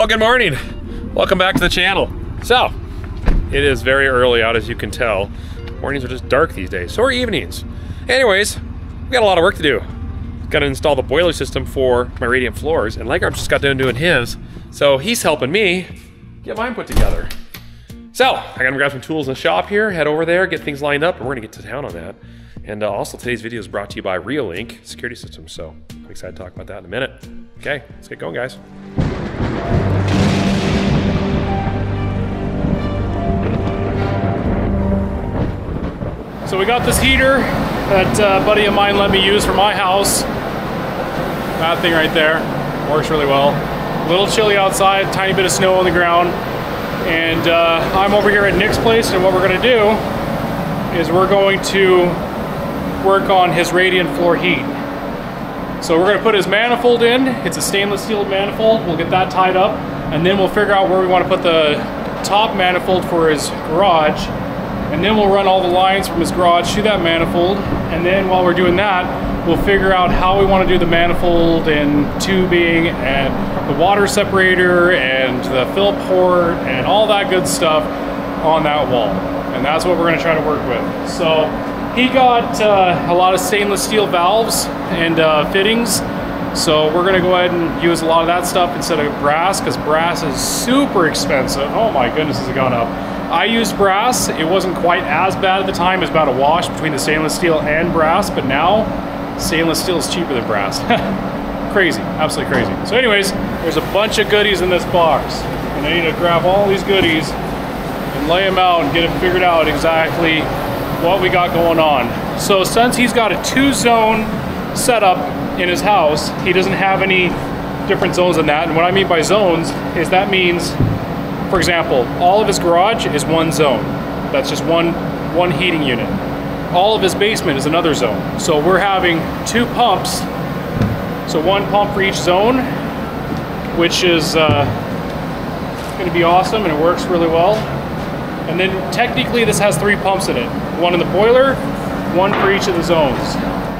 Well, good morning. Welcome back to the channel. So, it is very early out as you can tell. Mornings are just dark these days, so are evenings. Anyways, we got a lot of work to do. Got to install the boiler system for my radiant floors, and Legarms just got done doing his, so he's helping me get mine put together. So, I gotta grab some tools in the shop here, head over there, get things lined up, and we're gonna get to town on that. And uh, also, today's video is brought to you by Reolink Security Systems, so I'm excited to talk about that in a minute. Okay, let's get going, guys. So we got this heater that uh, buddy of mine let me use for my house. That thing right there works really well. A little chilly outside, tiny bit of snow on the ground. And uh, I'm over here at Nick's place and what we're gonna do is we're going to work on his radiant floor heat. So we're gonna put his manifold in. It's a stainless steel manifold. We'll get that tied up and then we'll figure out where we wanna put the top manifold for his garage and then we'll run all the lines from his garage to that manifold and then while we're doing that we'll figure out how we want to do the manifold and tubing and the water separator and the fill port and all that good stuff on that wall and that's what we're going to try to work with so he got uh, a lot of stainless steel valves and uh, fittings so we're gonna go ahead and use a lot of that stuff instead of brass because brass is super expensive. Oh my goodness, has it gone up. I used brass. It wasn't quite as bad at the time. It was about a wash between the stainless steel and brass, but now stainless steel is cheaper than brass. crazy, absolutely crazy. So anyways, there's a bunch of goodies in this box. And I need to grab all these goodies and lay them out and get it figured out exactly what we got going on. So since he's got a two zone setup in his house, he doesn't have any different zones than that. And what I mean by zones is that means, for example, all of his garage is one zone. That's just one, one heating unit. All of his basement is another zone. So we're having two pumps. So one pump for each zone, which is uh, gonna be awesome and it works really well. And then technically this has three pumps in it. One in the boiler, one for each of the zones.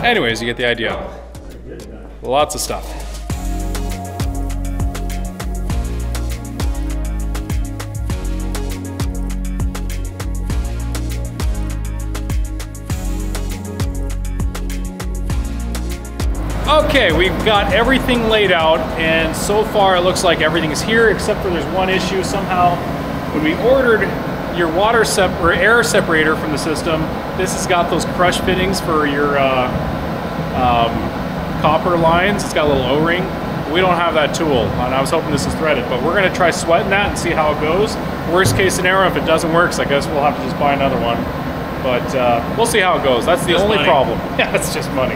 Anyways, you get the idea. Lots of stuff. Okay, we've got everything laid out and so far it looks like everything is here except for there's one issue. Somehow when we ordered your water sep or air separator from the system, this has got those crush fittings for your uh, um, copper lines. It's got a little O-ring. We don't have that tool, and I was hoping this is threaded, but we're gonna try sweating that and see how it goes. Worst case scenario, if it doesn't work, so I guess we'll have to just buy another one. But uh, we'll see how it goes. That's the Just only money. problem. Yeah, it's just money.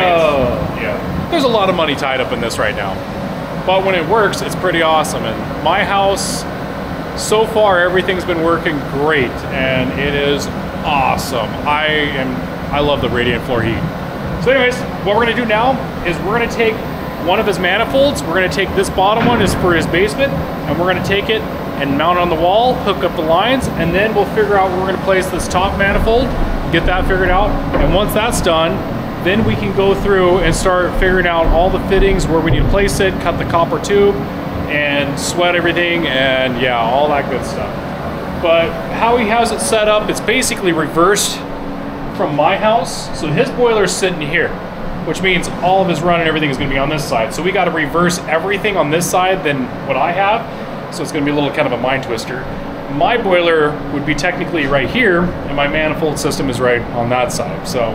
Oh, yeah. There's a lot of money tied up in this right now. But when it works, it's pretty awesome. And my house, so far, everything's been working great, and it is awesome. I am, I love the radiant floor heat. So anyways, what we're gonna do now is we're gonna take one of his manifolds, we're gonna take this bottom one is for his basement, and we're gonna take it and mount it on the wall, hook up the lines, and then we'll figure out where we're gonna place this top manifold, get that figured out, and once that's done, then we can go through and start figuring out all the fittings, where we need to place it, cut the copper tube, and sweat everything, and yeah, all that good stuff. But how he has it set up, it's basically reversed from my house. So his boiler is sitting here, which means all of his run and everything is gonna be on this side. So we gotta reverse everything on this side than what I have. So it's gonna be a little kind of a mind twister. My boiler would be technically right here, and my manifold system is right on that side. So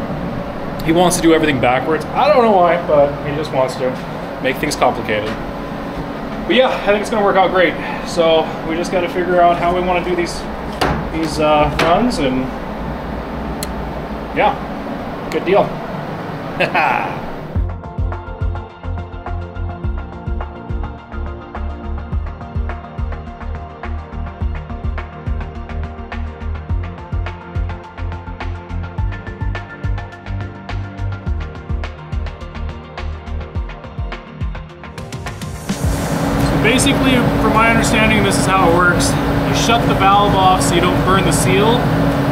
he wants to do everything backwards. I don't know why, but he just wants to make things complicated. But yeah, I think it's gonna work out great. So we just gotta figure out how we wanna do these these uh, runs and yeah, good deal. shut the valve off so you don't burn the seal,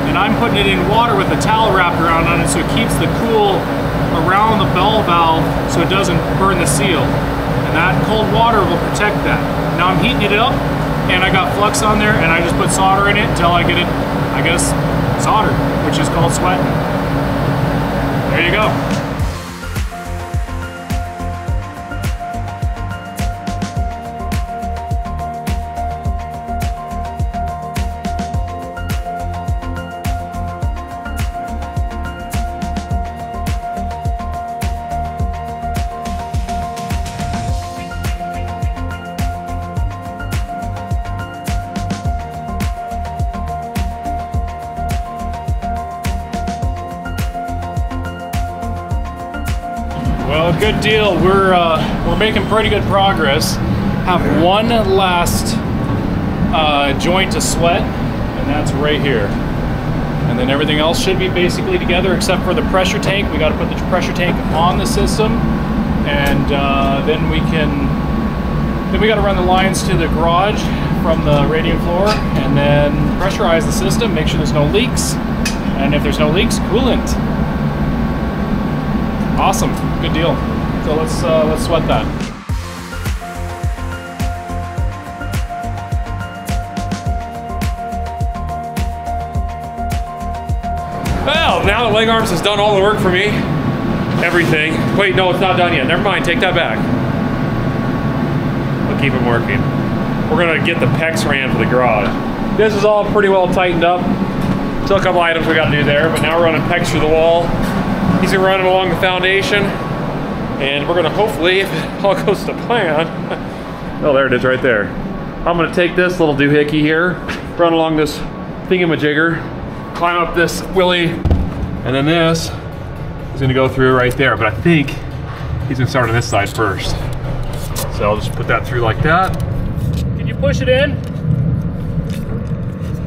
and I'm putting it in water with a towel wrapped around on it so it keeps the cool around the ball valve so it doesn't burn the seal. And that cold water will protect that. Now I'm heating it up, and I got flux on there, and I just put solder in it until I get it, I guess, soldered, which is called sweating. There you go. Good deal. We're uh, we're making pretty good progress. Have one last uh, joint to sweat, and that's right here. And then everything else should be basically together except for the pressure tank. We got to put the pressure tank on the system, and uh, then we can. Then we got to run the lines to the garage from the radiant floor, and then pressurize the system. Make sure there's no leaks, and if there's no leaks, coolant. Awesome, good deal. So let's uh, let's sweat that. Well, now the Legarms has done all the work for me, everything. Wait, no, it's not done yet. Never mind, take that back. We'll keep them working. We're gonna get the PEX ran for the garage. This is all pretty well tightened up. Still a couple items we gotta do there, but now we're running PEX through the wall. He's gonna run it along the foundation, and we're gonna hopefully, if it all goes to plan, oh, there it is right there. I'm gonna take this little doohickey here, run along this thingamajigger, climb up this willy, and then this is gonna go through right there. But I think he's gonna start on this side first. So I'll just put that through like that. Can you push it in?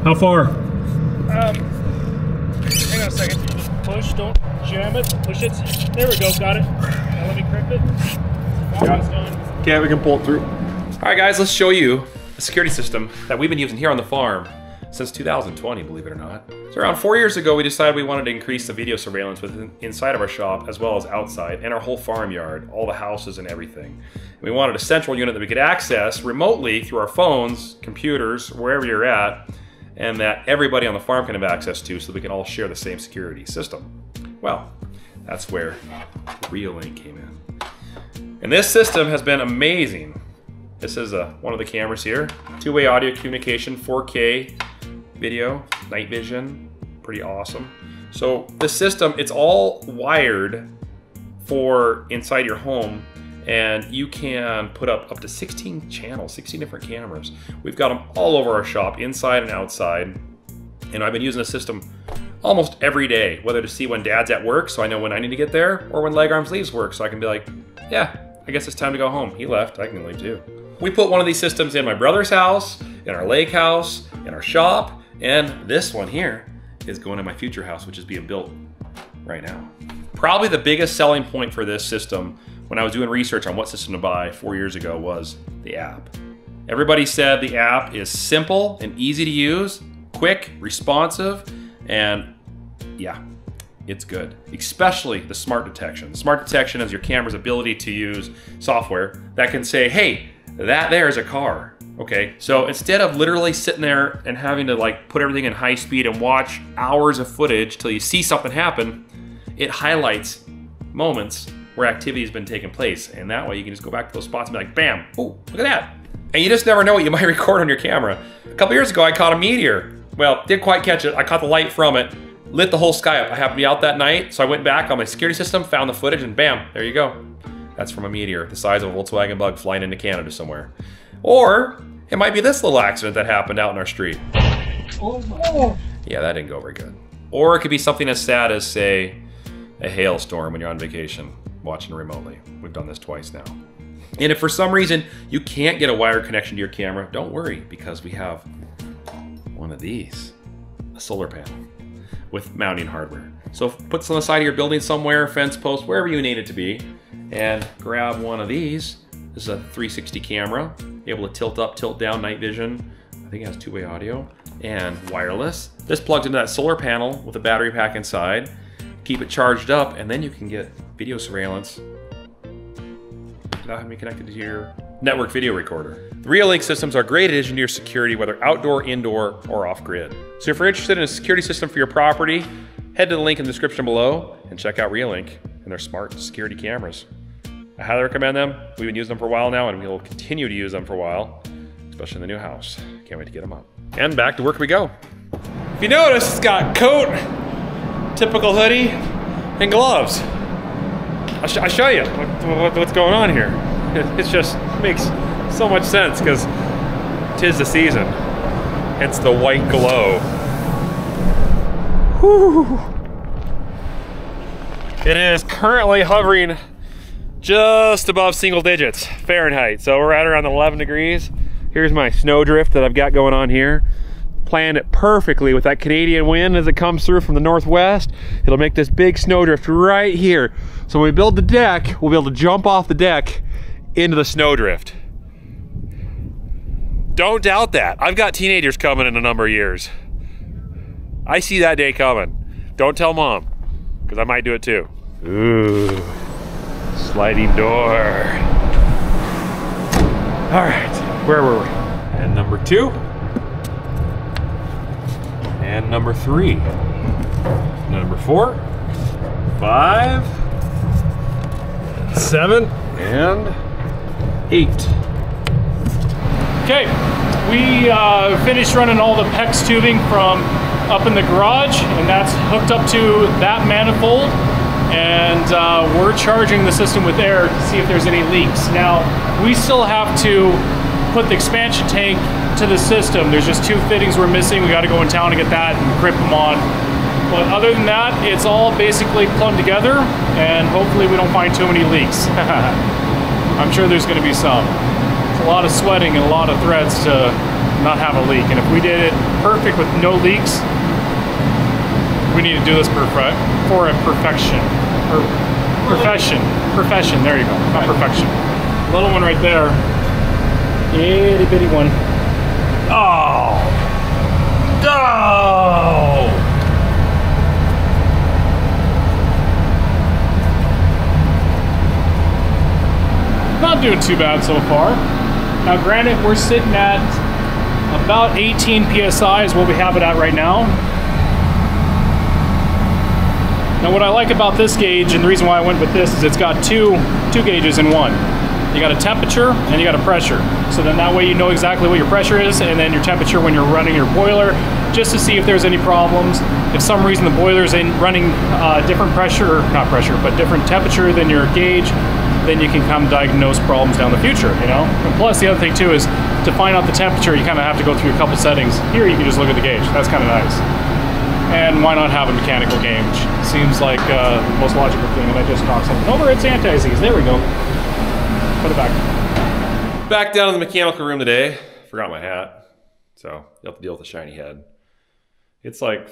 How far? Um, hang on a second. Push, don't jam it. Push it. There we go, got it. Let me grip it. Yeah. Okay, we can pull it through. All right, guys, let's show you a security system that we've been using here on the farm since 2020, believe it or not. So around four years ago, we decided we wanted to increase the video surveillance within inside of our shop as well as outside and our whole farmyard, all the houses and everything. We wanted a central unit that we could access remotely through our phones, computers, wherever you're at, and that everybody on the farm can have access to so we can all share the same security system. Well, that's where Reolink came in. And this system has been amazing. This is uh, one of the cameras here. Two-way audio communication, 4K video, night vision, pretty awesome. So this system, it's all wired for inside your home and you can put up up to 16 channels, 16 different cameras. We've got them all over our shop, inside and outside. And I've been using the system almost every day, whether to see when dad's at work so I know when I need to get there, or when Legarms leaves work so I can be like, yeah, I guess it's time to go home. He left, I can leave too. We put one of these systems in my brother's house, in our lake house, in our shop, and this one here is going in my future house, which is being built right now. Probably the biggest selling point for this system when I was doing research on what system to buy four years ago was the app. Everybody said the app is simple and easy to use, quick, responsive, and yeah, it's good. Especially the smart detection. Smart detection is your camera's ability to use software that can say, hey, that there is a car. Okay, so instead of literally sitting there and having to like put everything in high speed and watch hours of footage till you see something happen, it highlights moments where activity has been taking place. And that way you can just go back to those spots and be like, bam, oh, look at that. And you just never know what you might record on your camera. A couple years ago, I caught a meteor. Well, didn't quite catch it. I caught the light from it, lit the whole sky up. I happened to be out that night, so I went back on my security system, found the footage, and bam, there you go. That's from a meteor, the size of a Volkswagen bug flying into Canada somewhere. Or it might be this little accident that happened out in our street. Yeah, that didn't go very good. Or it could be something as sad as, say, a hailstorm when you're on vacation watching remotely. We've done this twice now. And if for some reason you can't get a wired connection to your camera, don't worry because we have one of these a solar panel with mounting hardware. So put some on the side of your building somewhere, fence post, wherever you need it to be, and grab one of these. This is a 360 camera, able to tilt up, tilt down, night vision. I think it has two-way audio and wireless. This plugs into that solar panel with a battery pack inside. Keep it charged up, and then you can get video surveillance without having be connected to your network video recorder. The Reolink systems are great at your security, whether outdoor, indoor, or off grid. So if you're interested in a security system for your property, head to the link in the description below and check out Reolink and their smart security cameras. I highly recommend them. We've been using them for a while now and we will continue to use them for a while, especially in the new house. Can't wait to get them up. And back to work we go. If you notice, it's got coat, typical hoodie, and gloves. I'll, sh I'll show you what, what, what's going on here. It, it just makes so much sense because tis the season. It's the white glow. Whew. It is currently hovering just above single digits Fahrenheit. So we're at around 11 degrees. Here's my snowdrift that I've got going on here. Planned it perfectly with that Canadian wind as it comes through from the northwest. It'll make this big snowdrift right here. So when we build the deck, we'll be able to jump off the deck into the snowdrift. Don't doubt that. I've got teenagers coming in a number of years. I see that day coming. Don't tell mom, because I might do it too. Ooh, sliding door. All right, where were we? And number two. And number three. Number four. Five. Seven. And eight. Okay, we uh, finished running all the PEX tubing from up in the garage, and that's hooked up to that manifold. And uh, we're charging the system with air to see if there's any leaks. Now, we still have to put the expansion tank to the system. There's just two fittings we're missing. We got to go in town to get that and grip them on. But other than that, it's all basically plumbed together, and hopefully we don't find too many leaks. I'm sure there's going to be some. A lot of sweating and a lot of threads to not have a leak. And if we did it perfect with no leaks, we need to do this perfect for a perfection. Or profession. Profession. There you go. Not perfection. Little one right there. Itty bitty one. Oh. Oh. Not doing too bad so far. Now, granted, we're sitting at about 18 psi is what we have it at right now. Now what I like about this gauge and the reason why I went with this is it's got two two gauges in one. You got a temperature and you got a pressure. So then that way you know exactly what your pressure is and then your temperature when you're running your boiler just to see if there's any problems. If some reason the boiler is running uh, different pressure, not pressure, but different temperature than your gauge, then you can come diagnose problems down the future, you know? And plus the other thing too is to find out the temperature, you kind of have to go through a couple settings. Here you can just look at the gauge. That's kind of nice. And why not have a mechanical gauge? Seems like uh, the most logical thing, and I just knocked something over. It's anti-seize. There we go. Put it back. Back down in the mechanical room today. Forgot my hat. So you'll have to deal with a shiny head. It's like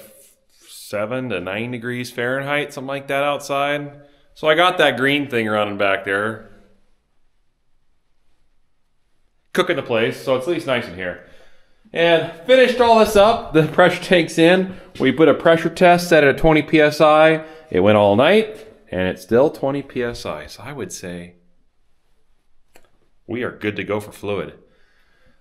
seven to nine degrees Fahrenheit, something like that outside. So I got that green thing running back there. Cooking the place, so it's at least nice in here. And finished all this up. The pressure tank's in. We put a pressure test set it at 20 psi. It went all night, and it's still 20 psi. So I would say we are good to go for fluid.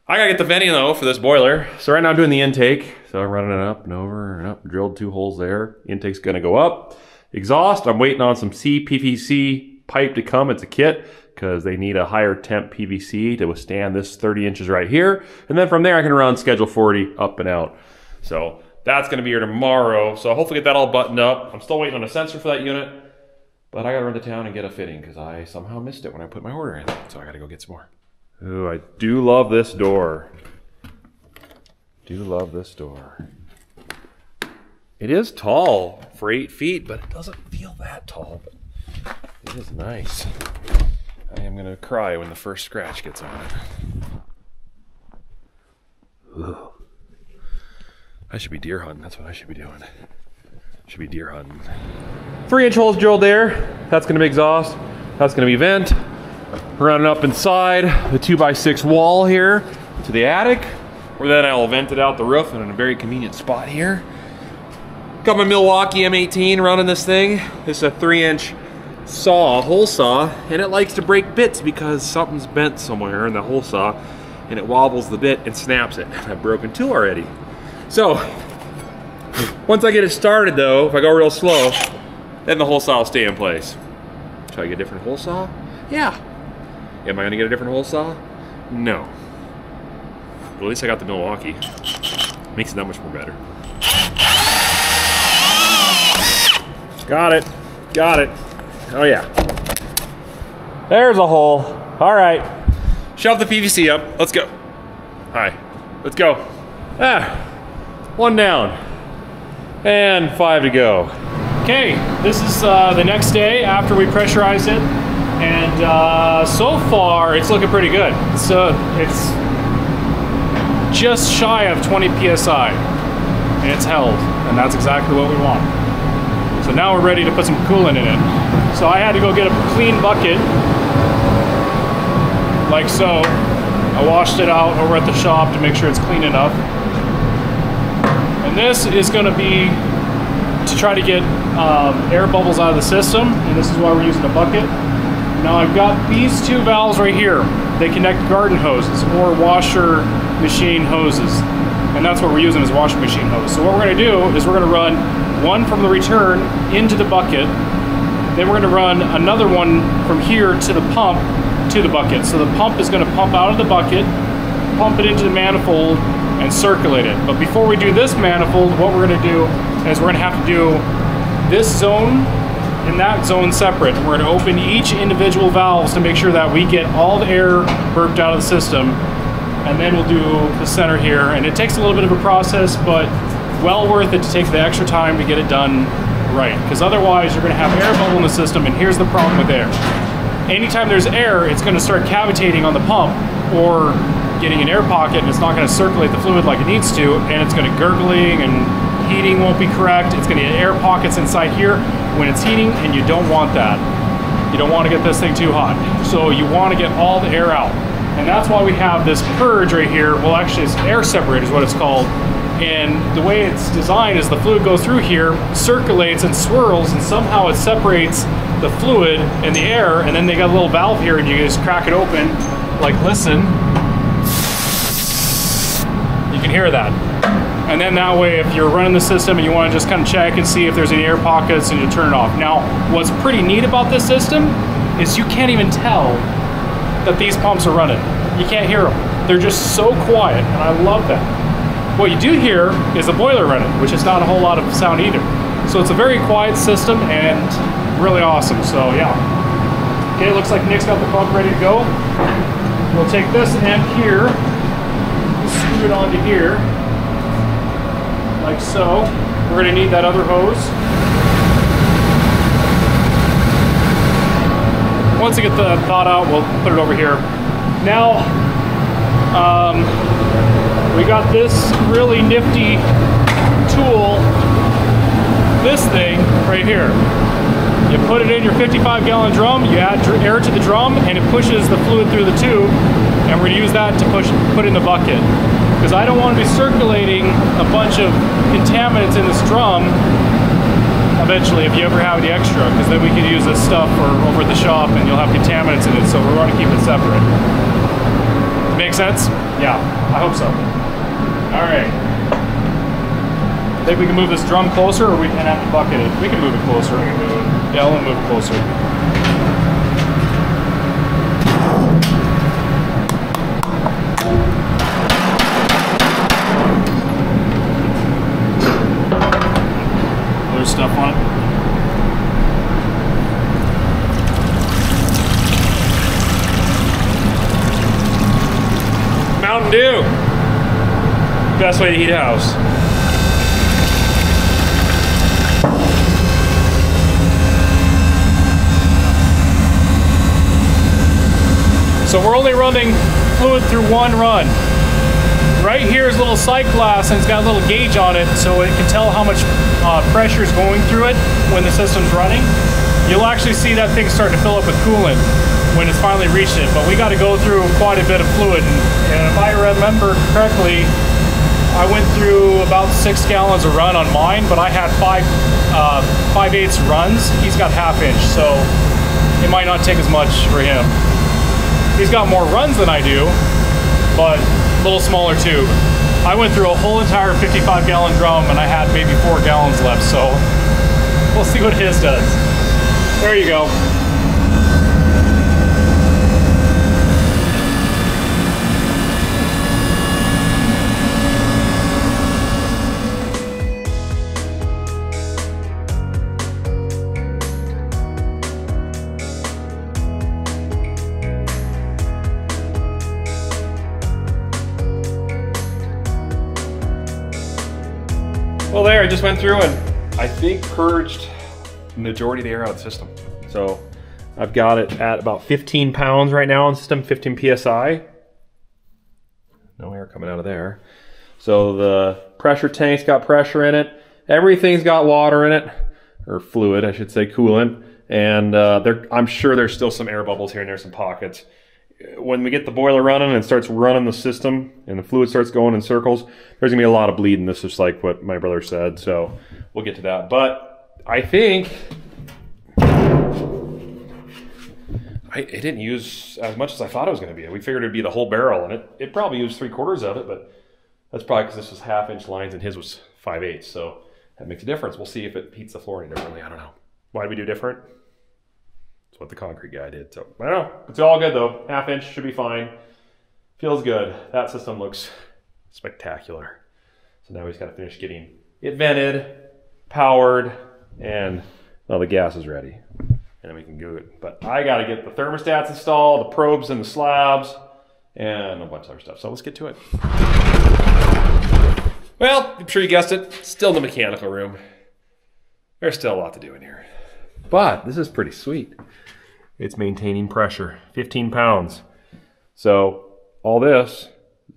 I gotta get the venting though for this boiler. So right now I'm doing the intake. So I'm running it up and over and up. Drilled two holes there. Intake's gonna go up. Exhaust, I'm waiting on some CPVC pipe to come. It's a kit because they need a higher temp PVC to withstand this 30 inches right here. And then from there I can run schedule 40 up and out. So that's gonna be here tomorrow. So hopefully get that all buttoned up. I'm still waiting on a sensor for that unit, but I gotta run to town and get a fitting because I somehow missed it when I put my order in. So I gotta go get some more. Ooh, I do love this door. Do love this door. It is tall for eight feet, but it doesn't feel that tall. But it is nice. I am gonna cry when the first scratch gets on it. Ugh. I should be deer hunting. That's what I should be doing. Should be deer hunting. Three inch holes drilled there. That's gonna be exhaust. That's gonna be vent. Running up inside the two by six wall here to the attic, where then I'll vent it out the roof in a very convenient spot here. Got my Milwaukee M18 running this thing. This is a three inch saw, hole saw, and it likes to break bits because something's bent somewhere in the hole saw. and it wobbles the bit and snaps it. I've broken two already. So, once I get it started though, if I go real slow, then the hole saw will stay in place. Should I get a different hole saw? Yeah. Am I gonna get a different hole saw? No. But at least I got the Milwaukee. Makes it that much more better. Got it. Got it. Oh yeah. There's a hole. All right. Shove the PVC up. Let's go. Hi. Let's go. Ah. One down. And five to go. Okay, this is uh, the next day after we pressurized it, and uh, so far it's looking pretty good. So it's just shy of 20 psi, and it's held, and that's exactly what we want. So now we're ready to put some coolant in it. So I had to go get a clean bucket, like so. I washed it out over at the shop to make sure it's clean enough. And this is going to be to try to get um, air bubbles out of the system, and this is why we're using a bucket. Now I've got these two valves right here. They connect garden hoses or washer machine hoses, and that's what we're using as washing machine hose. So what we're going to do is we're going to run one from the return into the bucket, then we're going to run another one from here to the pump to the bucket. So the pump is going to pump out of the bucket, pump it into the manifold, and circulate it. But before we do this manifold, what we're going to do is we're going to have to do this zone and that zone separate. We're going to open each individual valves to make sure that we get all the air burped out of the system. And then we'll do the center here. And it takes a little bit of a process, but well worth it to take the extra time to get it done right. Because otherwise you're going to have air bubble in the system. And here's the problem with air. Anytime there's air, it's going to start cavitating on the pump or getting an air pocket and it's not going to circulate the fluid like it needs to and it's going to gurgling and heating won't be correct. It's going to get air pockets inside here when it's heating and you don't want that. You don't want to get this thing too hot. So you want to get all the air out. And that's why we have this purge right here. Well, actually it's air separator is what it's called. And the way it's designed is the fluid goes through here, circulates and swirls, and somehow it separates the fluid and the air. And then they got a little valve here, and you just crack it open, like listen. You can hear that. And then that way, if you're running the system and you want to just kind of check and see if there's any air pockets, and you turn it off. Now, what's pretty neat about this system is you can't even tell that these pumps are running. You can't hear them. They're just so quiet, and I love that. What you do hear is the boiler running, which is not a whole lot of sound either. So it's a very quiet system and really awesome. So yeah. Okay, it looks like Nick's got the pump ready to go. We'll take this end here, screw it onto here, like so. We're gonna need that other hose. Once we get the thought out, we'll put it over here. Now, um, we got this really nifty tool, this thing right here. You put it in your 55 gallon drum, you add air to the drum, and it pushes the fluid through the tube, and we're gonna use that to push, put in the bucket. Because I don't want to be circulating a bunch of contaminants in this drum eventually if you ever have any extra, because then we can use this stuff for over at the shop and you'll have contaminants in it, so we want to keep it separate. Make sense? Yeah, I hope so. Alright. I Think we can move this drum closer or we can have to bucket it? We can move it closer. Yeah, I'll move it closer. There's stuff on it. Mountain Dew. Best way to heat a house. So we're only running fluid through one run. Right here is a little sight glass and it's got a little gauge on it so it can tell how much uh, pressure is going through it when the system's running. You'll actually see that thing start to fill up with coolant when it's finally reached it, but we got to go through quite a bit of fluid. And, and if I remember correctly, I went through about six gallons a run on mine, but I had five uh, five eighths runs. He's got half inch, so it might not take as much for him. He's got more runs than I do, but a little smaller tube. I went through a whole entire 55 gallon drum and I had maybe four gallons left, so we'll see what his does. There you go. I just went through and I think purged the majority of the air out of the system. So I've got it at about 15 pounds right now on system, 15 psi. No air coming out of there. So the pressure tank's got pressure in it. Everything's got water in it, or fluid, I should say, coolant. And uh, there, I'm sure there's still some air bubbles here and there, some pockets when we get the boiler running and starts running the system and the fluid starts going in circles, there's gonna be a lot of bleeding. This is like what my brother said, so we'll get to that. But I think I, it didn't use as much as I thought it was gonna be. We figured it'd be the whole barrel, and it, it probably used three quarters of it, but that's probably because this was half inch lines and his was five eighths, so that makes a difference. We'll see if it heats the floor any differently. I don't know. Why did we do different? What the concrete guy did. So I don't know. It's all good though. Half inch should be fine. Feels good. That system looks spectacular. So now he's got to finish getting it vented, powered, and well, the gas is ready. And then we can do it. But I got to get the thermostats installed, the probes and the slabs, and a bunch of other stuff. So let's get to it. Well, I'm sure you guessed it. Still the mechanical room. There's still a lot to do in here. But this is pretty sweet it's maintaining pressure, 15 pounds. So all this,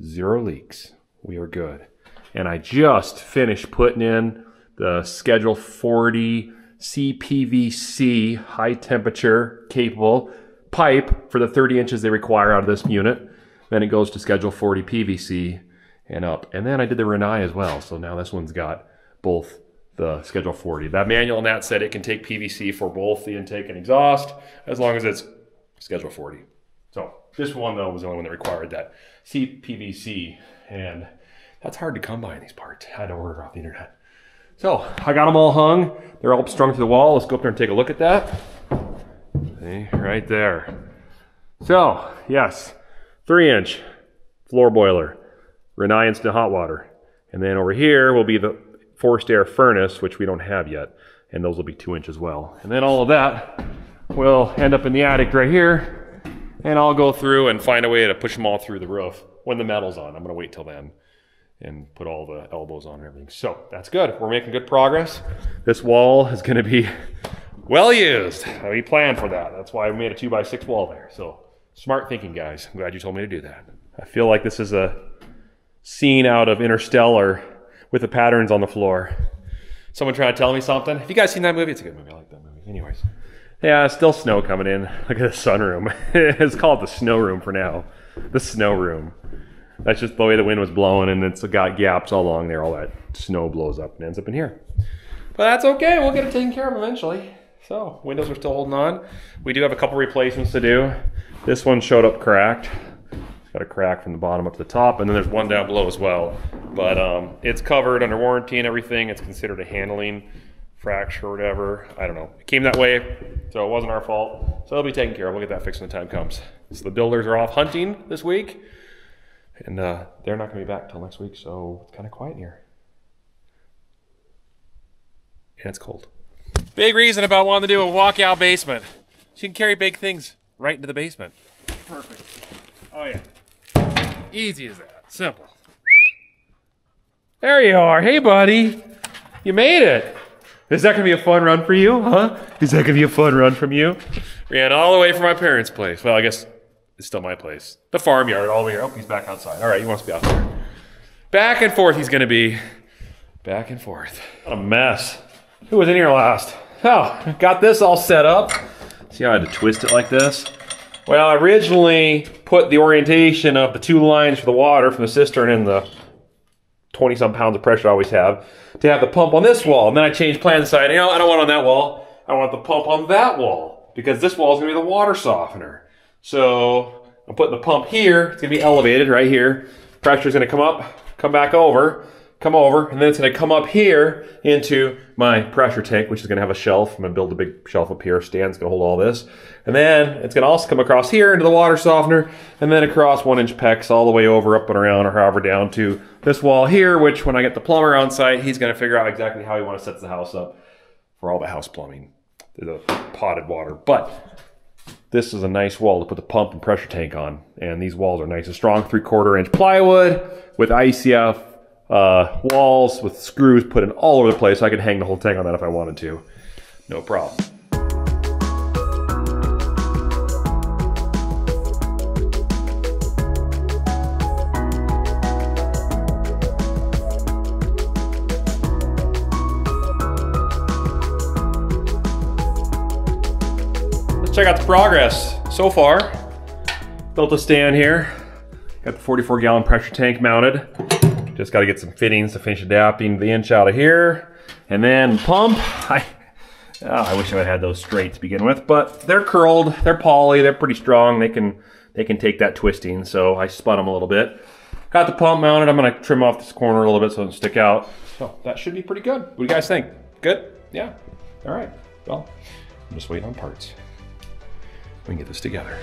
zero leaks. We are good. And I just finished putting in the Schedule 40 CPVC high temperature capable pipe for the 30 inches they require out of this unit. Then it goes to Schedule 40 PVC and up. And then I did the Rinnai as well. So now this one's got both the Schedule 40. That manual on that said it can take PVC for both the intake and exhaust as long as it's Schedule 40. So this one though was the only one that required that CPVC and that's hard to come by in these parts. I had to order off the internet. So I got them all hung. They're all strung to the wall. Let's go up there and take a look at that. See, right there. So yes, three inch floor boiler, Rinnai instant hot water. And then over here will be the forced air furnace, which we don't have yet, and those will be two inch as well. And then all of that will end up in the attic right here, and I'll go through and find a way to push them all through the roof when the metal's on. I'm gonna wait till then and put all the elbows on and everything. So that's good. We're making good progress. This wall is gonna be well used. We planned for that. That's why we made a two by six wall there. So smart thinking, guys. I'm glad you told me to do that. I feel like this is a scene out of Interstellar with the patterns on the floor. Someone trying to tell me something. Have you guys seen that movie? It's a good movie. I like that movie. Anyways. Yeah, still snow coming in. Look at the sunroom. it's called the snow room for now. The snow room. That's just the way the wind was blowing and it's got gaps all along there. All that snow blows up and ends up in here. But that's okay. We'll get it taken care of eventually. So windows are still holding on. We do have a couple replacements to do. This one showed up cracked. Got a crack from the bottom up to the top, and then there's one down below as well. But um, it's covered under warranty and everything. It's considered a handling fracture or whatever. I don't know. It came that way, so it wasn't our fault. So it'll be taken care of. We'll get that fixed when the time comes. So the builders are off hunting this week, and uh, they're not going to be back till next week, so it's kind of quiet here. And it's cold. Big reason about wanting to do a walkout basement. So you can carry big things right into the basement. Perfect. Oh yeah. Easy as that. Simple. There you are. Hey, buddy. You made it. Is that going to be a fun run for you, huh? Is that going to be a fun run from you? Ran all the way from my parents' place. Well, I guess it's still my place. The farmyard all the way here. Oh, he's back outside. All right, he wants to be out there. Back and forth he's going to be. Back and forth. What a mess. Who was in here last? Oh, got this all set up. See how I had to twist it like this? Well, I originally put the orientation of the two lines for the water from the cistern and the 20 some pounds of pressure I always have to have the pump on this wall. And then I changed plans and decided, you know, I don't want on that wall. I want the pump on that wall because this wall is going to be the water softener. So I'm putting the pump here. It's gonna be elevated right here. Pressure is gonna come up, come back over, come over, and then it's gonna come up here into my pressure tank, which is gonna have a shelf. I'm gonna build a big shelf up here. Stand's gonna hold all this. And then it's gonna also come across here into the water softener, and then across one inch PEX all the way over, up and around, or however down to this wall here, which when I get the plumber on site, he's gonna figure out exactly how he wanna set the house up for all the house plumbing, the potted water. But this is a nice wall to put the pump and pressure tank on. And these walls are nice and strong, three quarter inch plywood with ICF uh, walls with screws put in all over the place. I could hang the whole tank on that if I wanted to. No problem. Let's check out the progress so far. Built a stand here. Got the 44 gallon pressure tank mounted. Just got to get some fittings to finish adapting the inch out of here. And then pump. I, oh, I wish I had had those straight to begin with, but they're curled. They're poly. They're pretty strong. They can they can take that twisting. So I spun them a little bit. Got the pump mounted. I'm gonna trim off this corner a little bit so it doesn't stick out. So that should be pretty good. What do you guys think? Good? Yeah. All right. Well, I'm just waiting on parts. We can get this together.